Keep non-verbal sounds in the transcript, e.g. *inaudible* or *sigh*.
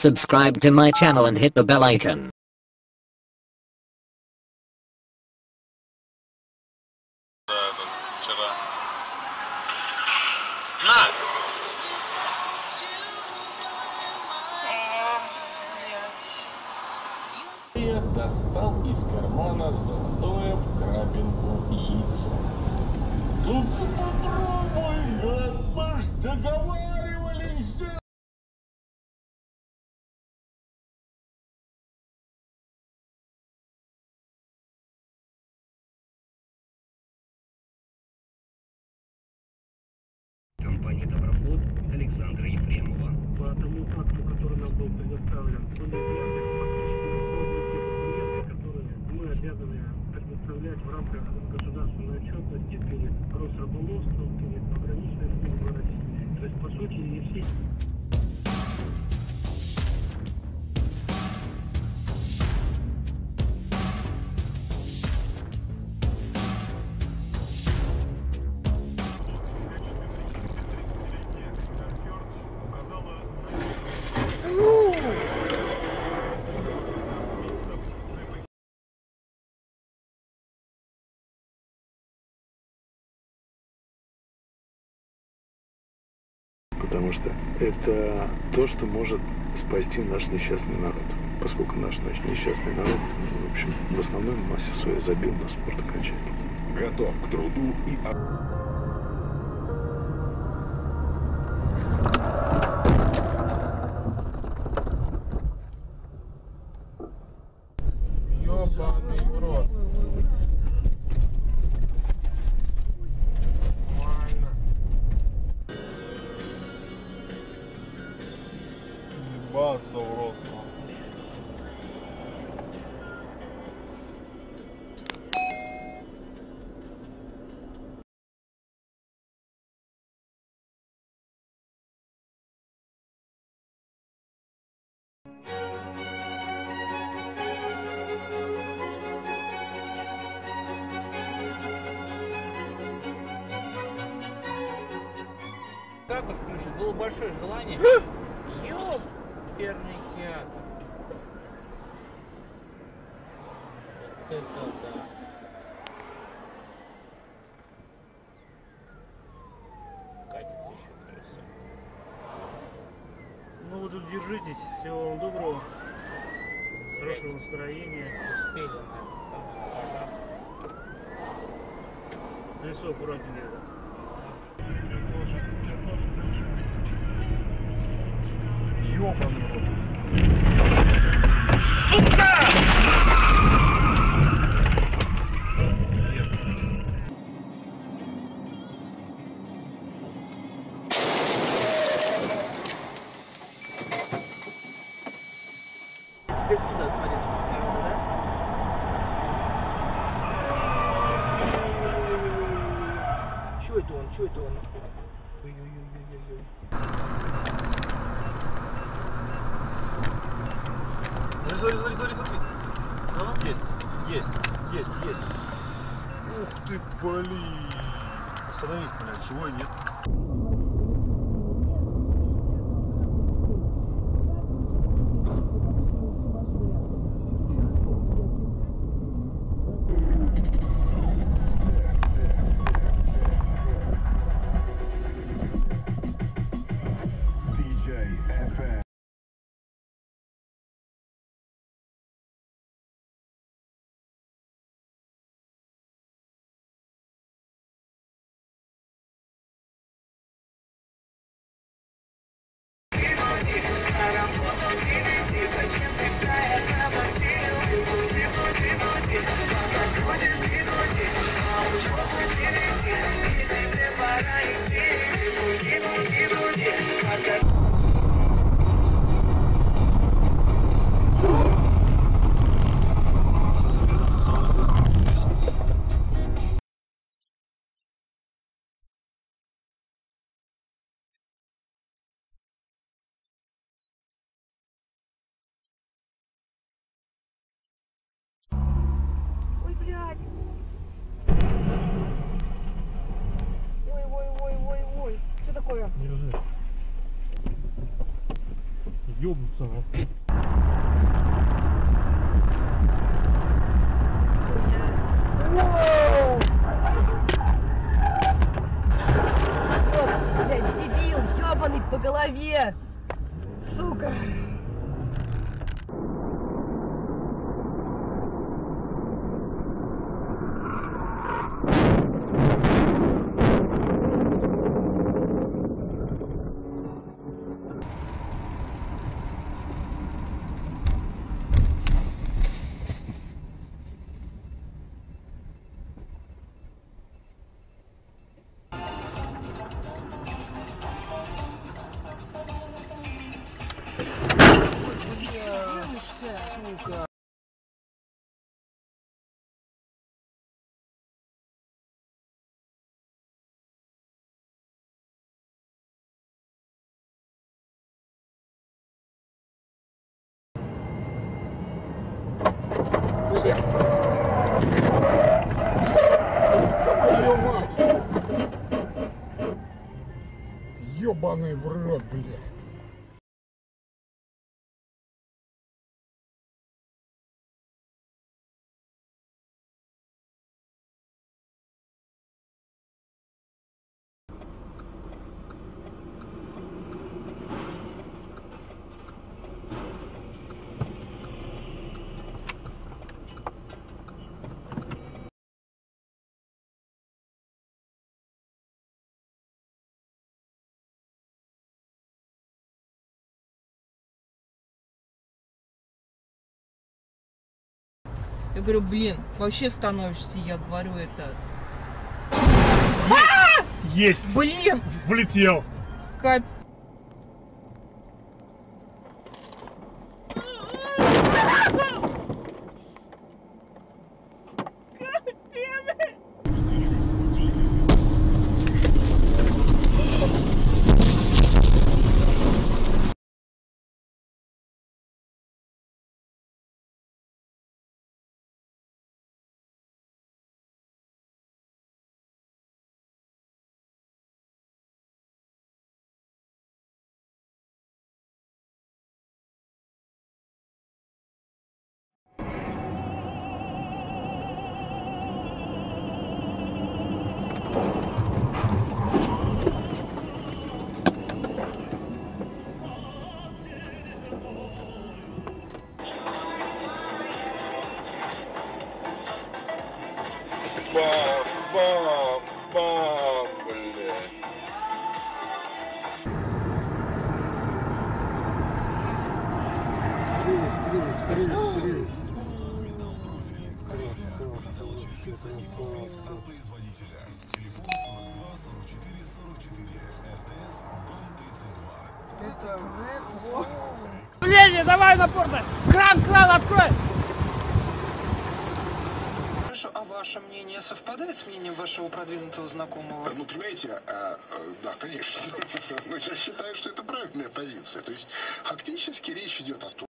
Subscribe to my channel and hit the bell icon. Достал из кармана золотое в крапинку яйцо. Только попробуй, гад, мы ж договаривались. Компании «Доброфлот» Александра Ефремова. по тому факту, который нам был предоставлен, были фактически мы обязаны предоставлять в рамках государственной отчетности перед Росрыболовством, перед пограничной службой России. То есть, по сути, и все потому что это то, что может спасти наш несчастный народ. Поскольку наш, несчастный народ, ну, в общем, в основной массе своей забил на спорт окончательно. готов к труду и Как включить? Было большое желание. *gasps* Ёп, перникят. Вот это да. Катится еще колесо. Ну вы тут держитесь. Всего вам доброго. Хорошего настроения. Успели на самый пожар. Лицо аккуратнее. Ёбаный Смотри, смотри, смотри, смотри. Есть, есть, есть, есть. Ух ты, блин. Остановись, блядь, чего и нет. Ladies, it's a gym to play. Держи. ёбнуться, а. Блядь, дебил, ёбаный по голове! Сука! Ёбаный в рот, блядь. Я говорю, блин, вообще становишься, я говорю это. Есть! Блин, Влетел! кап... Бам, бам, бам, блядь. Блин, давай напорно! Кран, кран, открой! А ваше мнение совпадает с мнением вашего продвинутого знакомого? Ну, понимаете, а, э, да, конечно. Но я считаю, что это правильная позиция. То есть, фактически речь идет о том,